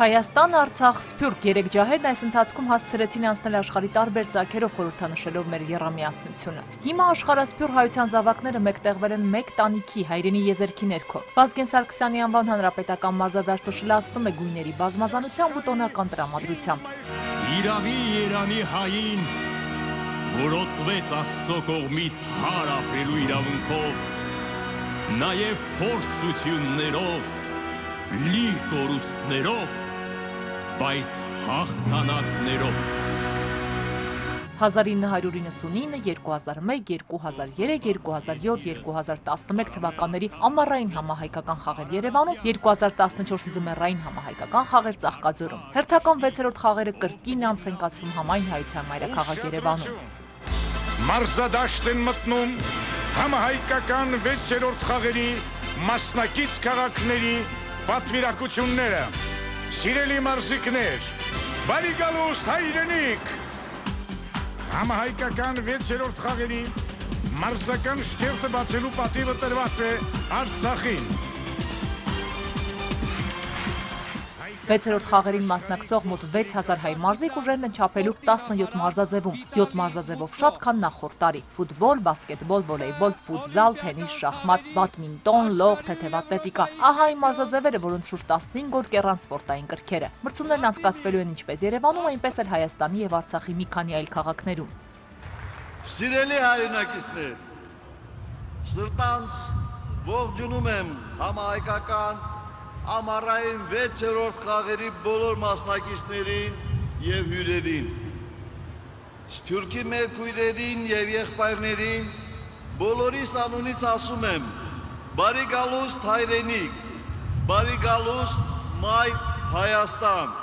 Հայաստան, Արցախ, Սփյուռք երեք ջահերն այս ընթացքում հասցրեցին անցնել աշխարհի տարբեր ցակերով խորհրդանշելով մեր երամիասնությունը։ Հիմա աշխարհասփյուռ հայության զավակները մեկտեղվել են մեկ տանիքի հայրենի եզերքի ներքո։ Վազգեն Սարգսյանի անվան հանրապետական մարզադաշտը շլացնում է գույների բազմազանությամբ ու տոնական տրամադրությամբ։ Իրավի Երանի հային որոցվեց Աստծո կողմից հար ապրելու իրավունքով, նաև փորձություններով, լի կորուստներով բայց հաղթանակներով։ 1999, 2001, 2003, 2007, 2011 թվականների ամառային համահայկական խաղեր Երևանում, 2014 ձմեռային համահայկական խաղեր Ծաղկաձորում։ Հերթական 6-րդ խաղերը կրկին անց են կացվում համայն հայության մայրաքաղաք Երևանում։ Մարզադաշտ են մտնում համահայկական 6-րդ խաղերի մասնակից քաղաքների պատվիրակությունները Սիրելի մարզիկներ, բարի գալուստ հայրենիք։ Համահայկական 6-րդ խաղերի մարզական շքերթը բացելու պատիվը տրված է Արցախին։ 6-րդ խաղերին մասնակցող մոտ 6000 հայ մարզիկ ուժերն են չափելու 17 մարզաձևում, 7 մարզաձևով շատ քան նախորդ տարի՝ ֆուտբոլ, բասկետբոլ, վոլեյբոլ, ֆուտզալ, թենիս, շախմատ, բադմինտոն, լող, թեթևատլետիկա։ Ահա այն մարզաձևերը, որոնց շուրջ 15 օր կեռան սպորտային կրքերը։ Մրցումներն անցկացվելու են ինչպես Երևանում, այնպես էլ Հայաստանի եւ Արցախի մի քանի այլ քաղաքներում։ Սիրելի հայրենակիցներ, սրտանց ողջունում եմ համահայկական ամառային 6-րդ խաղերի բոլոր մասնակիցներին եւ հյուրերին։ Սփյուռքի մեր քույրերին եւ եղբայրներին բոլորիս անունից ասում եմ. բարի գալուստ հայրենիք, բարի գալուստ մայր Հայաստան։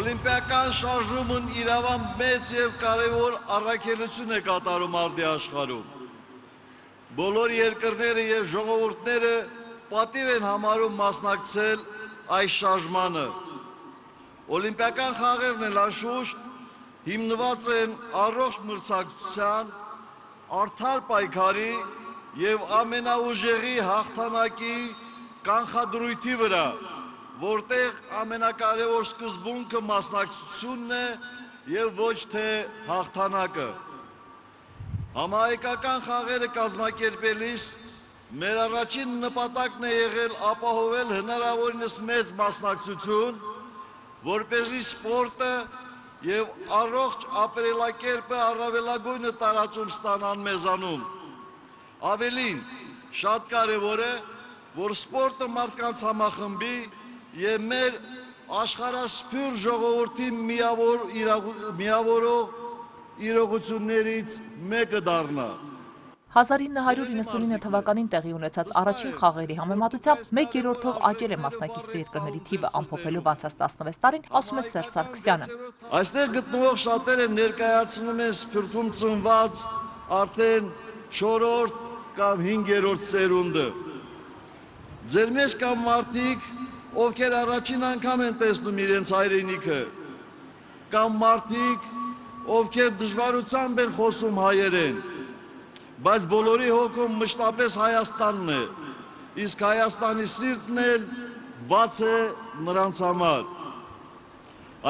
Օլիմպիական շարժումն իրավան մեծ եւ կարեւոր առաքելություն է կատարում արդի աշխարհում։ Բոլոր երկրները եւ ժողովուրդները պատիվ են համարում մասնակցել այս շարժմանը։ Օլիմպիական խաղերն էլ անշուշտ հիմնված են առողջ մրցակցության, արդար պայքարի եւ ամենաուժեղի հաղթանակի կանխադրույթի վրա, որտեղ ամենակարևոր սկզբունքը մասնակցությունն է եւ ոչ թե հաղթանակը։ Համահայկական խաղերը կազմակերպելիս Մեր առաջին նպատակն է եղել ապահովել հնարավորինս մեծ մասնակցություն, որպեսզի սպորտը եւ առողջ ապրելակերպը առավելագույնը տարածում ստանան մեզանում։ Ավելին, շատ կարևոր է, որ սպորտը մարդկանց համախմբի եւ մեր աշխարհասփյուր ժողովրդի միավոր միավորող իրողություններից մեկը դառնա։ 1999 թվականին տեղի ունեցած առաջին խաղերի համեմատությամբ մեկ երորդով աճել է մասնակիցների երկրների թիվը ամփոփելով անցած 16 տարին, ասում է Սերժ Սարգսյանը։ Այստեղ գտնվող շատերը ներկայացնում են Սփյուռքում ծնված արդեն 4-րդ կամ 5-րդ սերունդը։ Ձեր մեջ կան մարդիկ, ովքեր առաջին անգամ են տեսնում իրենց հայրենիքը, կամ մարդիկ, ովքեր դժվարությամբ են խոսում հայերեն բայց բոլորի հոգում մշտապես Հայաստանն է, իսկ Հայաստանի սիրտն էլ բաց է նրանց համար։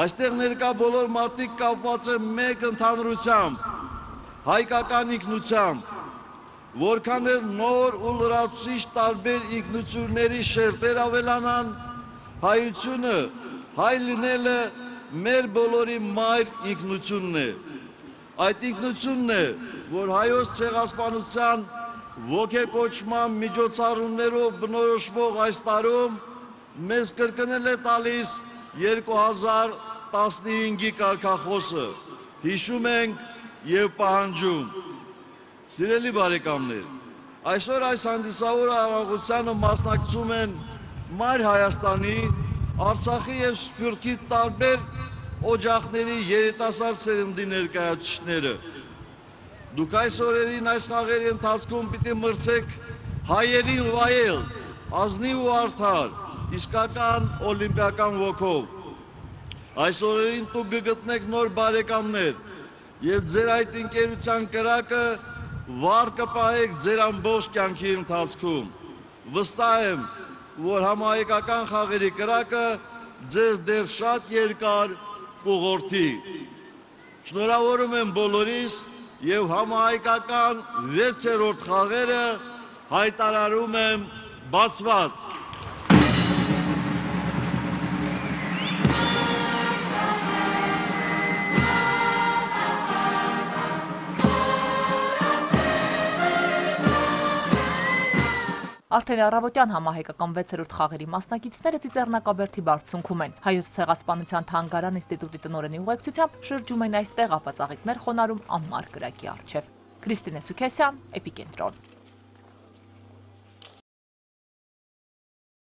Այստեղ ներկա բոլոր մարդիկ կապված են մեկ ընդհանրությամբ, հայկական ինքնությամբ, որքան էլ նոր ու լրացուցիչ տարբեր ինքնությունների շերտեր ավելանան, հայությունը, հայ լինելը մեր բոլորի մայր ինքնությունն է։ Այդ ինքնությունն է, որ հայոց ցեղասպանության ոգեկոչման միջոցառումներով բնորոշվող այս տարում մեզ կրկնել է տալիս 2015-ի կարգախոսը։ Հիշում ենք եւ պահանջում։ Սիրելի բարեկամներ, այսօր այս հանդիսավոր արարողությանը մասնակցում են Մայր Հայաստանի, Արցախի եւ Սփյուռքի տարբեր օջախների երիտասարդ սերնդի ներկայացուցիչները։ Դուք այս օրերին այս խաղերի ընթացքում պիտի մրցեք հայերին վայել, ազնիվ ու արդար, իսկական օլիմպիական ոգով։ Այս օրերին դուք կգտնեք նոր բարեկամներ եւ ձեր այդ ընկերության կրակը վառ կպահեք ձեր ամբողջ կյանքի ընթացքում։ Վստահ եմ, որ համահայկական խաղերի կրակը ձեզ դեռ շատ երկար կուղորդի։ Շնորհավորում եմ բոլորիս եւ համահայկական 6-րդ խաղերը հայտարարում եմ բացված։ Արդեն առավոտյան համահայկական 6-րդ խաղերի մասնակիցները Ծիծեռնակաբերդի բարձունքում են։ Հայոց ցեղասպանության թանգարան ինստիտուտի տնօրենի ուղեկցությամբ շրջում են այստեղ ապածաղիկներ խոնարհում անմար կրակի առջև։ Քրիստինե Սուքեսյան, Էպիկենտրոն։